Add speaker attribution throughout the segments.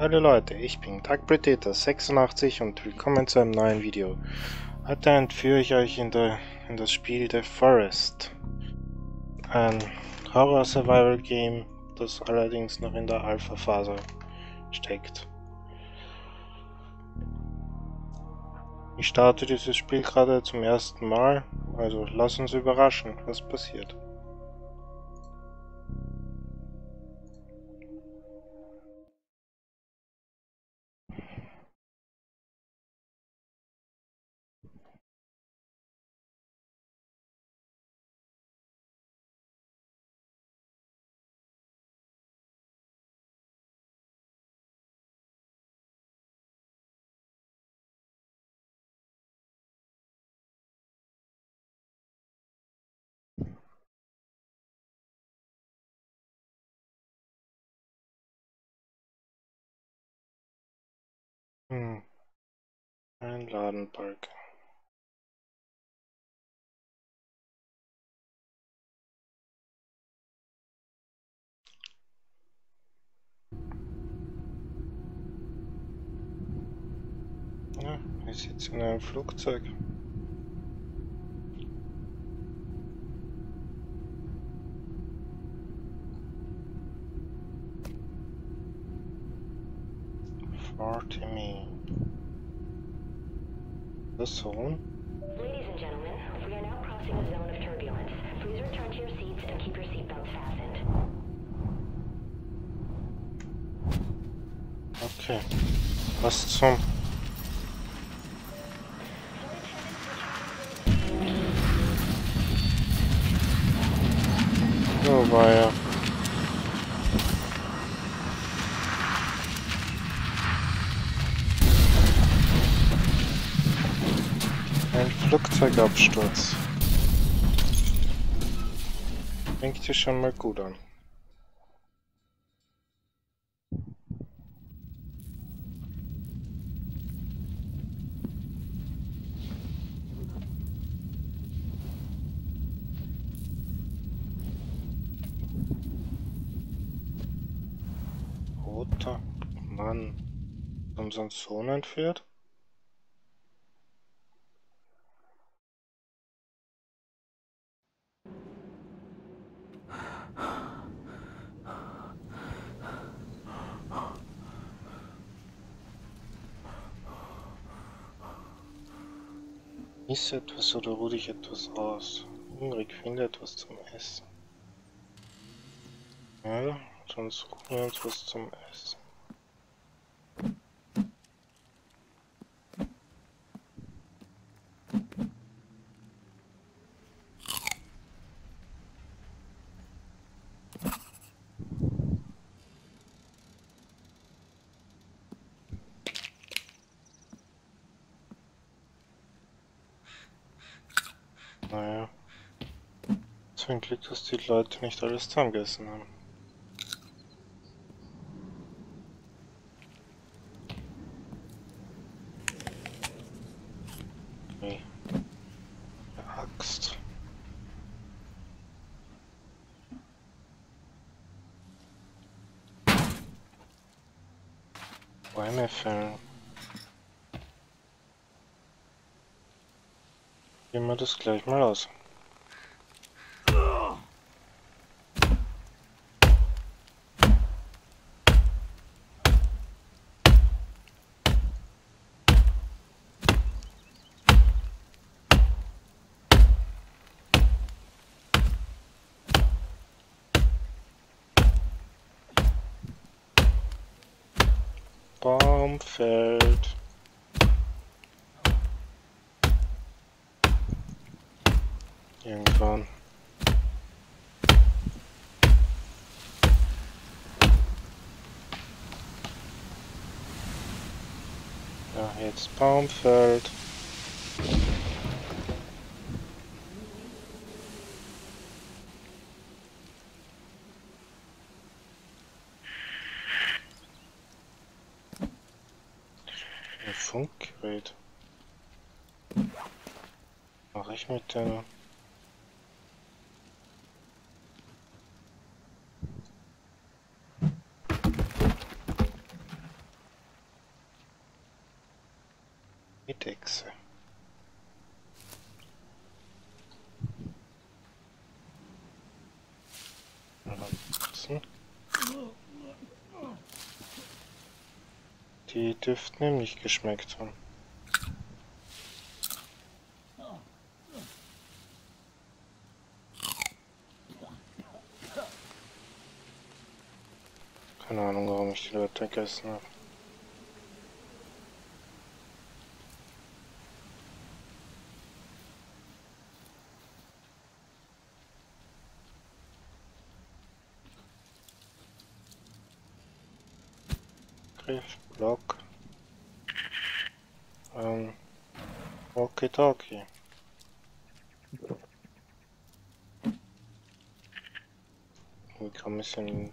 Speaker 1: Hallo Leute, ich bin Dark Predator 86 und willkommen zu einem neuen Video. Heute entführe ich euch in, der, in das Spiel The Forest. Ein Horror-Survival-Game, das allerdings noch in der Alpha-Phase steckt. Ich starte dieses Spiel gerade zum ersten Mal, also lass uns überraschen, was passiert. Hm. Ein Ladenbalken. Ja, ich sitze in einem Flugzeug. Me. The zone?
Speaker 2: Ladies and gentlemen, we are now crossing a zone of turbulence. Please return to your seats and keep your seatbelts fastened.
Speaker 1: Okay. Was zum... Oh, war ja. Ein Flugzeugabsturz. Fängt hier schon mal gut an. Roter Mann. Unseren Sohn entführt? Iss etwas oder ruh dich etwas aus. Hungrig, finde etwas zum Essen. Ja, dann suchen wir uns was zum Essen. Naja. So ein Glück, dass die Leute nicht alles zusammengegessen haben. Nee. Eine Axt. Fällen. Gehen wir das gleich mal aus. Fällt. Irgendwann. Ja, jetzt Baum fällt. Ein Funkgerät. Mache ich mit der Eidechse. Ranzen. Die dürften ihm nicht geschmeckt haben. Keine Ahnung, warum ich die Leute gegessen habe. Walkie-Talkie. Wie kann ich denn...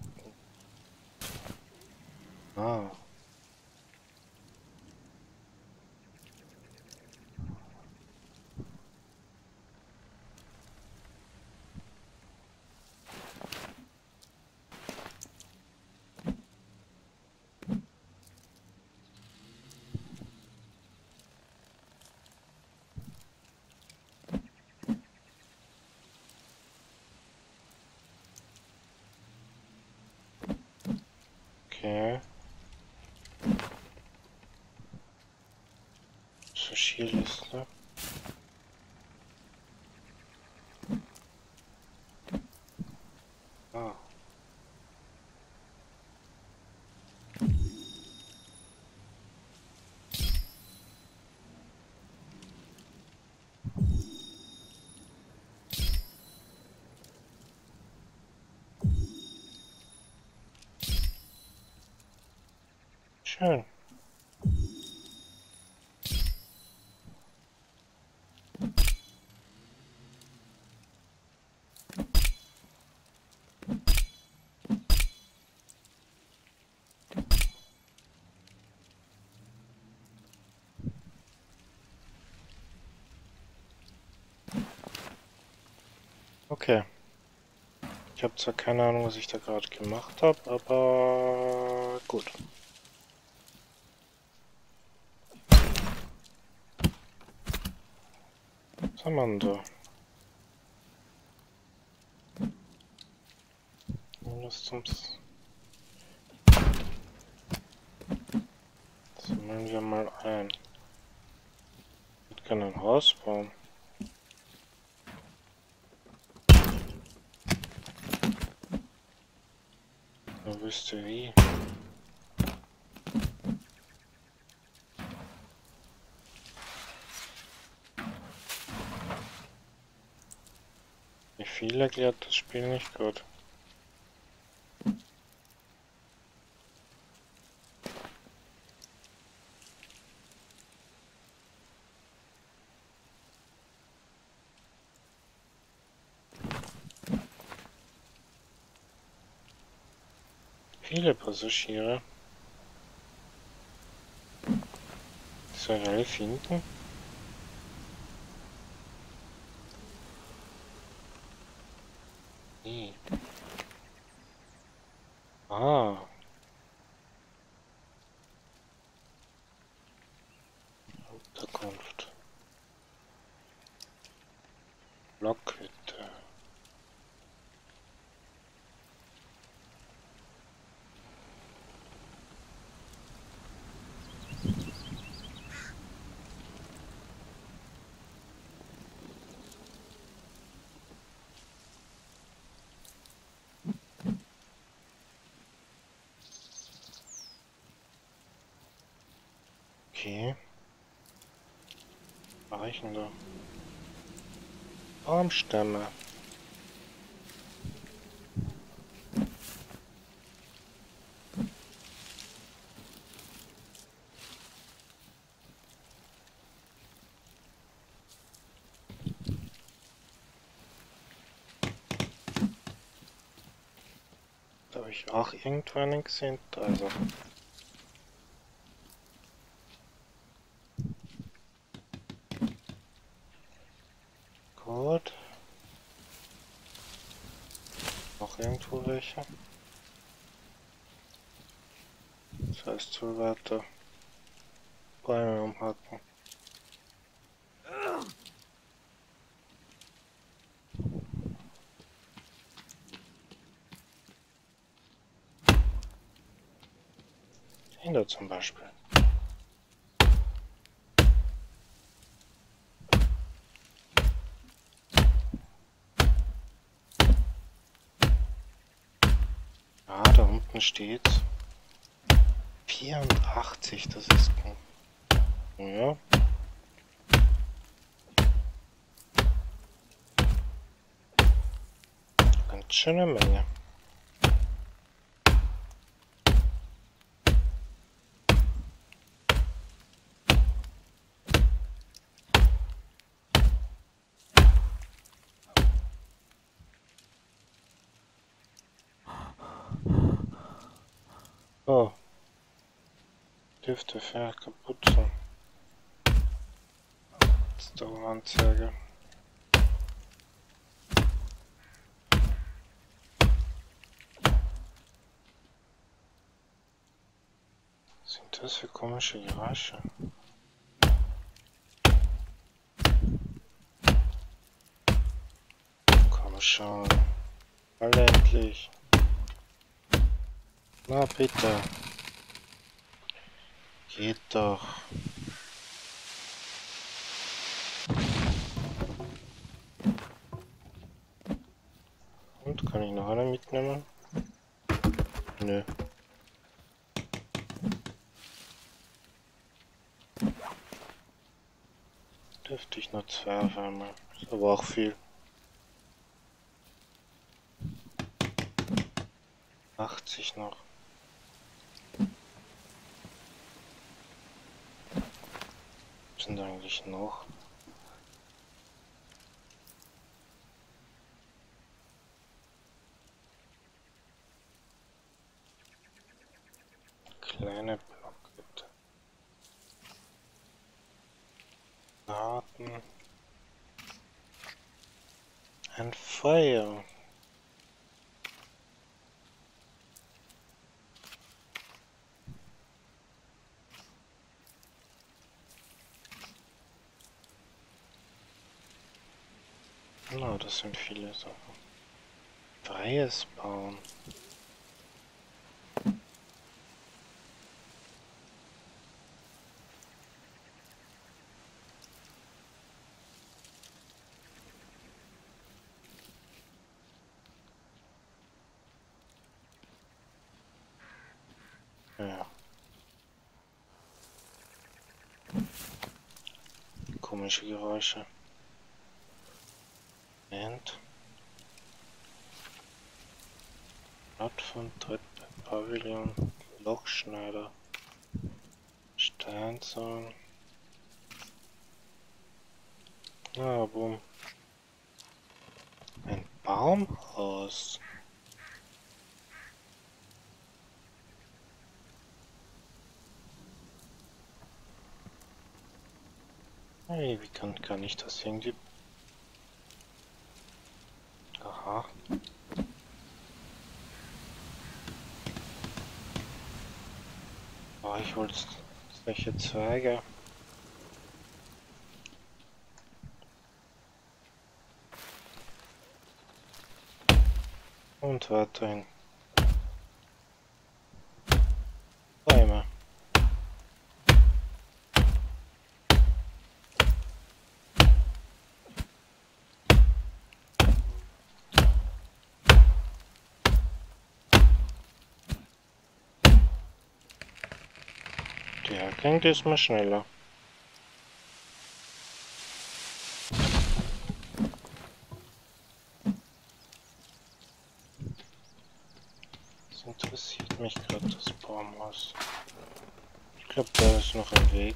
Speaker 1: Ah. Okay. Sushi-Liste. Ah. Schön. Okay. Ich habe zwar keine Ahnung, was ich da gerade gemacht habe, aber gut. Da? Das zum Sammeln wir mal ein. Ich kann ein Haus bauen. Wer wüsste wie. Wie viel erklärt das Spiel nicht gut. Viele Passagiere. Soll ich alle finden? Nee. Ah. Unterkunft. Blockhütte. Okay. Da? Baumstämme. Da habe ich auch irgendwo einen gesehen. Also. speichern. Das heißt, so weiter Bäume umhacken. Kinder zum Beispiel. Da unten steht 84, das ist gut. Ja. Ganz schöne Menge. Oh. Dürfte fair kaputt. Was sind das für komische Geräusche? Komm schon. Alle endlich. Na bitte. Geht doch. Und kann ich noch eine mitnehmen? Nö. Dürfte ich nur zwei auf einmal. Ist aber auch viel. 80 noch. Was eigentlich noch? Kleine Blockette. Daten. Ein Feuer. Sind viele Sachen. Freies Bauen. Komische Geräusche. Lochschneider, Steinzaun. Ah, boom. Ein Baumhaus. Hey, wie kann, kann ich das irgendwie Aha. Oh, ich wollte solche Zweige. Und weiterhin. Ging diesmal schneller. Das interessiert mich gerade das Baumhaus. Ich glaube, da ist noch ein Weg.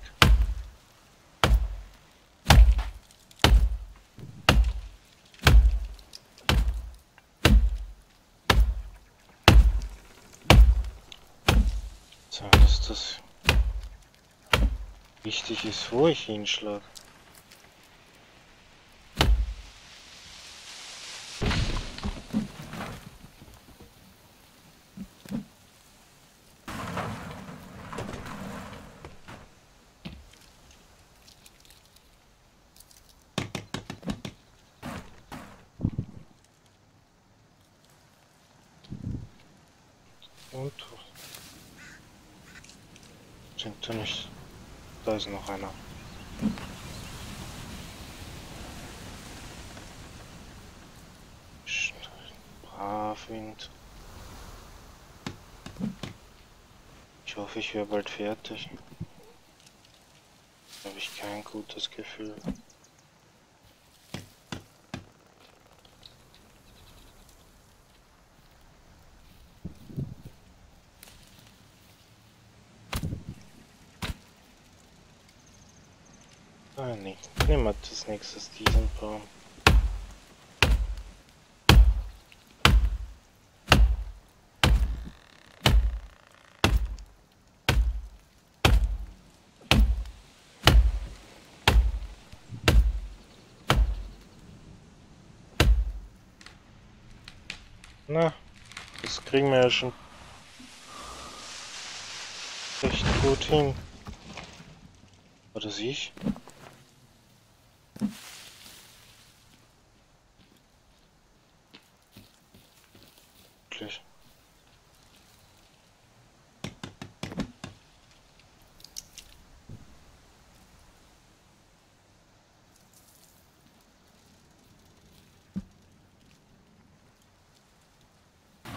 Speaker 1: Wichtig ist, wo ich hinschlage. Und Stimmt ja nicht. Da ist noch einer. Brav Wind. Ich hoffe, ich wäre bald fertig. Habe ich kein gutes Gefühl. Ah, nee. Nehmen diesen Baum. Na, das kriegen wir ja schon recht gut hin. Oder sehe ich?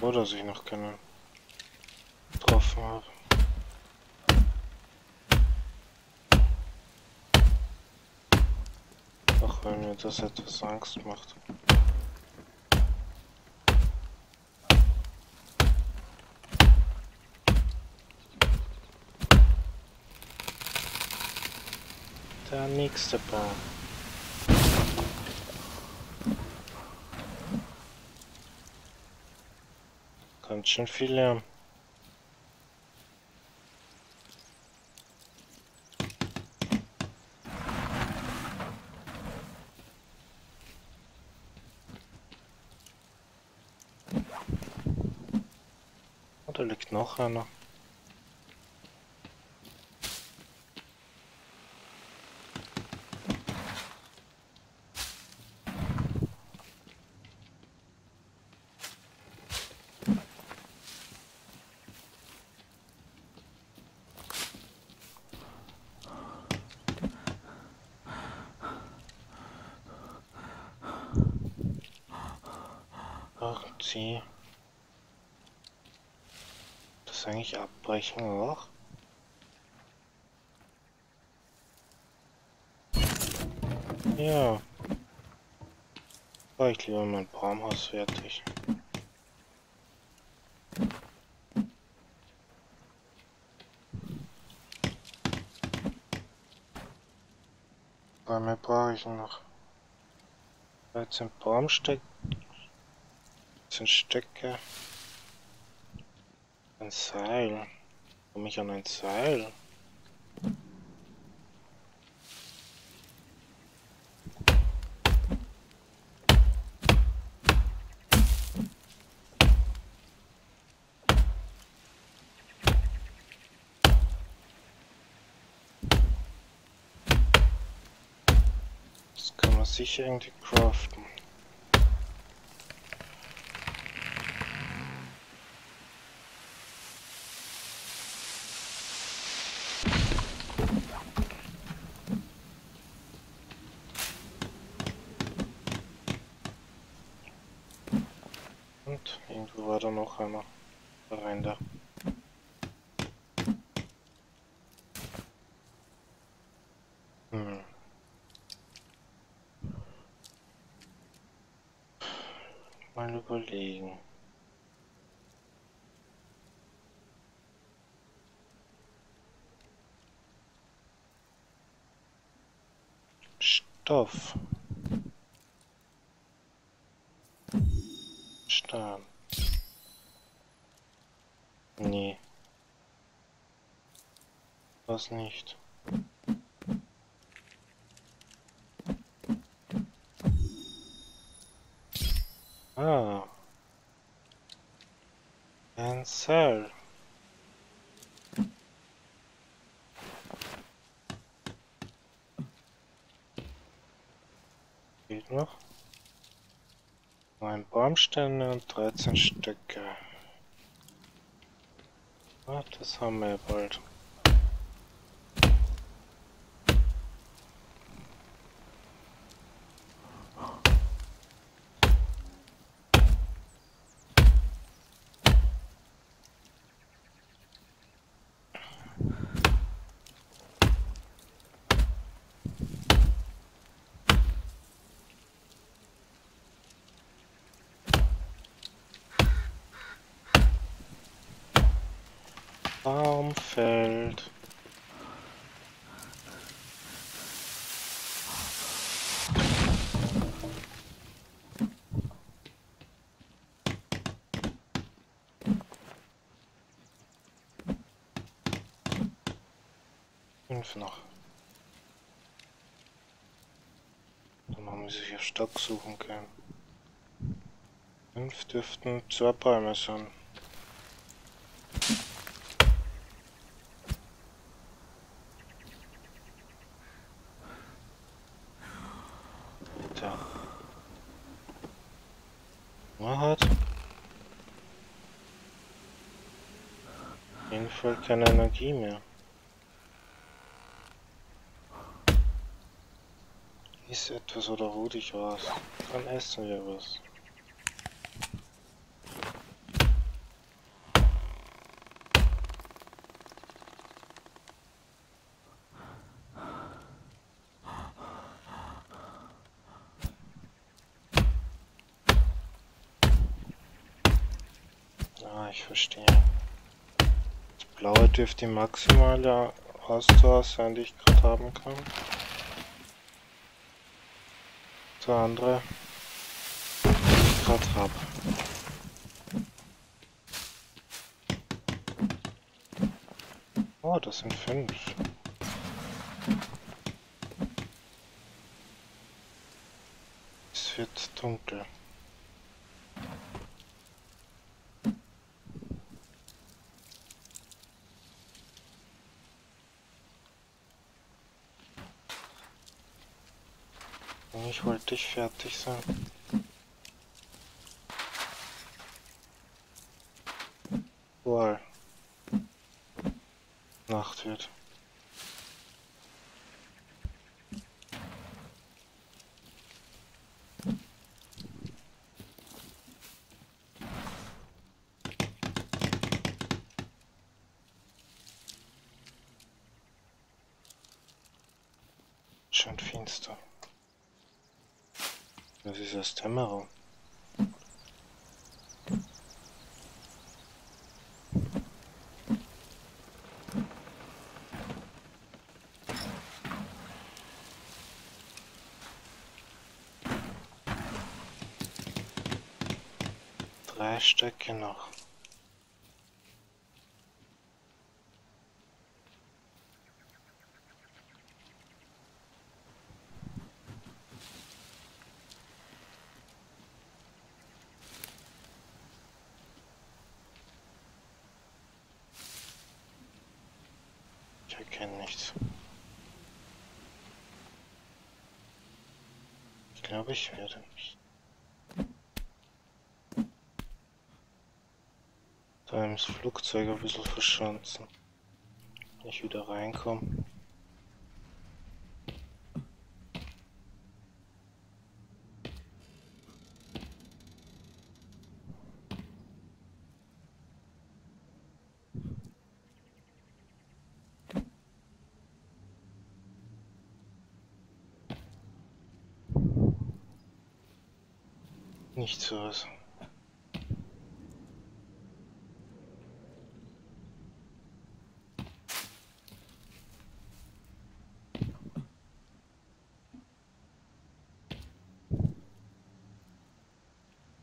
Speaker 1: Froh, dass ich noch keine getroffen habe. Auch wenn mir das etwas Angst macht. Der nächste Baum. Ganz schön viel Lärm. Oh, da liegt noch einer. Ach, sie. Das eigentlich abbrechen auch? Ja. War ich lieber mein Baumhaus fertig. Bäume brauche ich noch. 13 Baumsteck. 13 Stöcke. Ein Seil. Komme ich an ein Seil? Das kann man sicher irgendwie craften. Und irgendwo war da noch einer. Da rein da. Hm. Überlegen. Stoff. Stahl. Nee. Das nicht. Ah. Ein Seil. Fehlt noch. Baumstämme und 13 Stöcke. Ah, das haben wir ja bald. Fünf noch. Dann haben wir sich auf Stock suchen können. Fünf dürften zwei Bäume sein. Man hat. Auf jeden keine Energie mehr. Iss etwas oder ruh dich aus. Dann essen wir was. Ah, ich verstehe. Das blaue dürfte die maximale Ausdauer sein, die ich gerade haben kann. Der andere, ich gerade habe. Oh, das sind fünf. Es wird dunkel. Ich wollte dich fertig sein. Wohl. Nacht wird. Schon finster. Das ist erst Dämmerung. Drei Stöcke noch. Ich erkenne nichts. Ich glaube, ich werde mich da ins Flugzeug ein bisschen verschanzen. Wenn ich wieder reinkomme. Nicht sowas.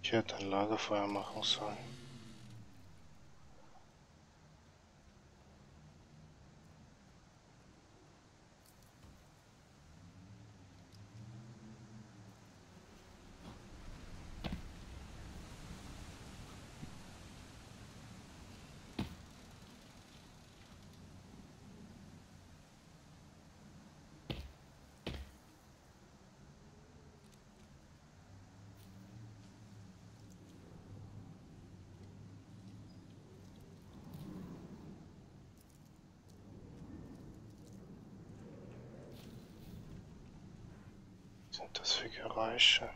Speaker 1: Ich hätte ein Lagerfeuer machen sollen. Sind das für Geräusche?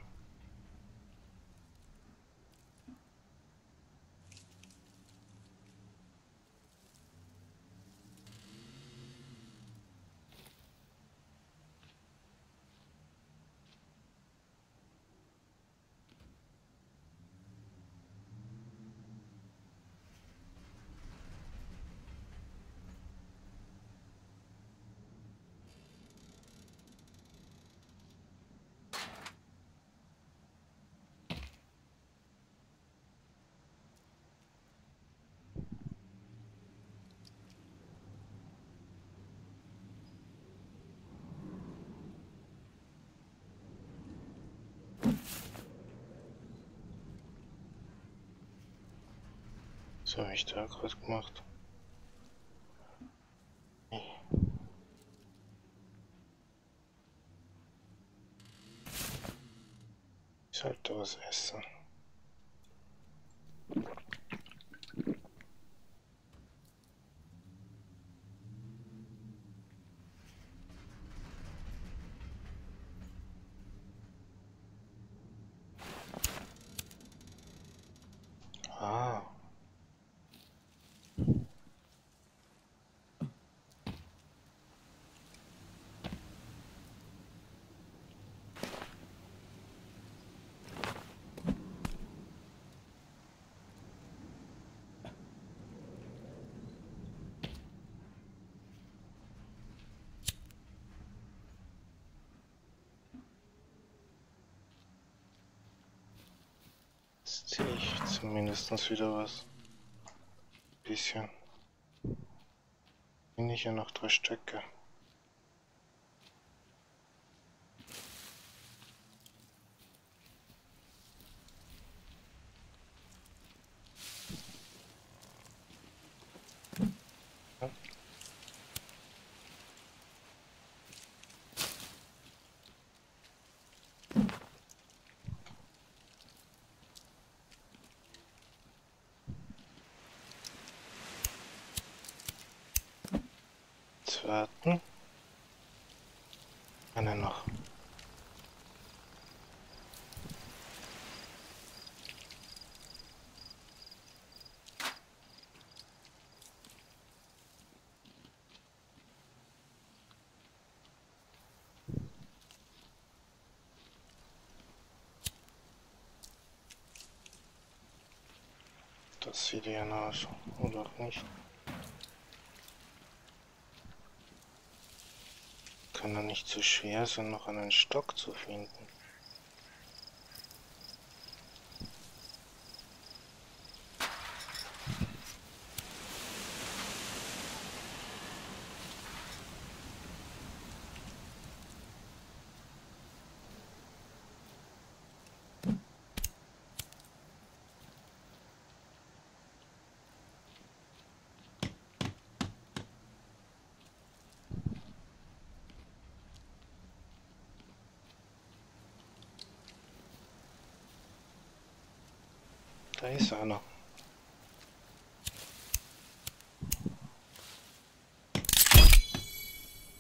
Speaker 1: Was habe ich da gerade gemacht? Ich sollte was essen. Ah. Sehe ich zumindest wieder was. Bisschen. Bin ich ja noch drei Stöcke. Zweiten. Eine noch. Das sieht ja aus, oder nicht? Kann doch nicht so schwer sein, noch einen Stock zu finden. Da ist einer.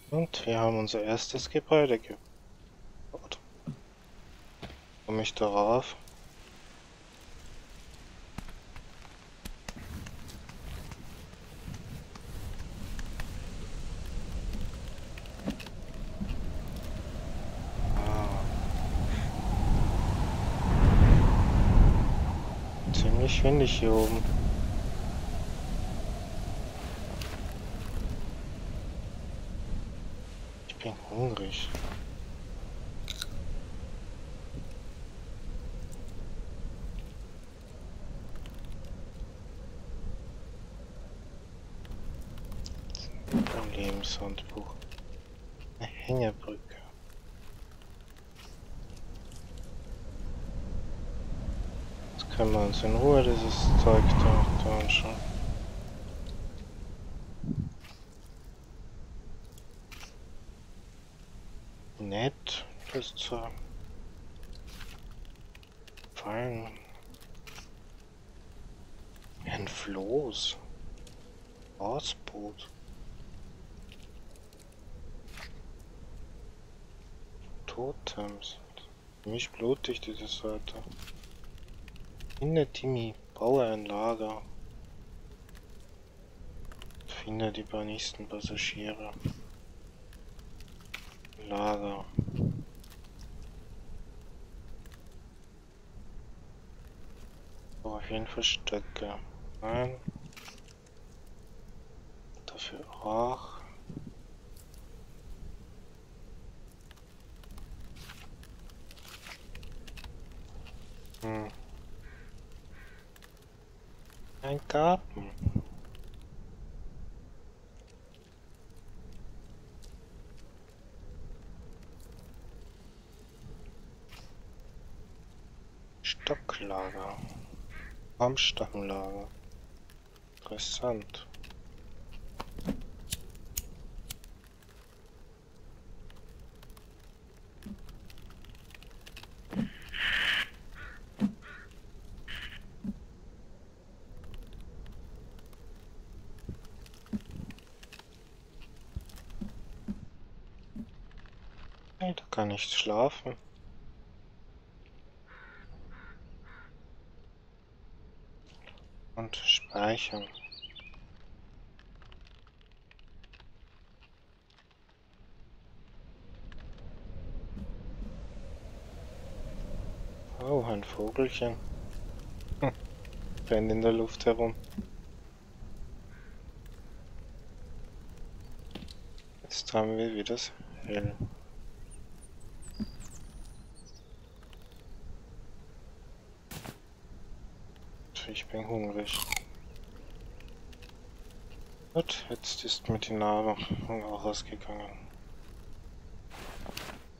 Speaker 1: Und wir haben unser erstes Gebäude gebaut. Komme ich darauf? Ah. Ziemlich windig hier oben. Ich bin hungrig. Lebenshandbuch. Eine Hängebrücke. Jetzt können wir uns in Ruhe dieses Zeug da, da anschauen. Nett, das zu fallen. Ein Floß. Ausboot. Totems. Ziemlich blutig diese Seite. Finde Timmy, baue ein Lager. Finde die nächsten Passagiere. Lager. Aber auf jeden Fall Stöcke. Nein. Dafür auch. Hm. Ein Garten. Stocklager. Baumstammlager. Interessant. Hey, da kann ich schlafen. Und speichern. Oh, ein Vogelchen. Hm. In der Luft herum. Jetzt haben wir wieder das hell. Ich bin hungrig. Gut, jetzt ist mir die Nahrung auch ausgegangen.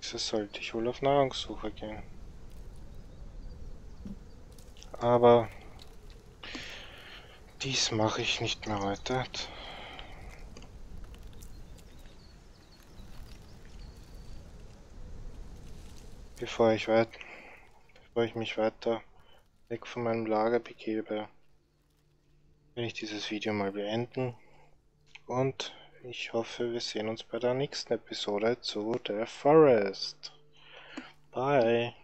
Speaker 1: Wieso sollte ich wohl auf Nahrungssuche gehen? Aber dies mache ich nicht mehr heute. Bevor ich weit, bevor ich mich weiter weg von meinem Lager begebe, will ich dieses Video mal beenden und ich hoffe, wir sehen uns bei der nächsten Episode zu The Forest. Bye!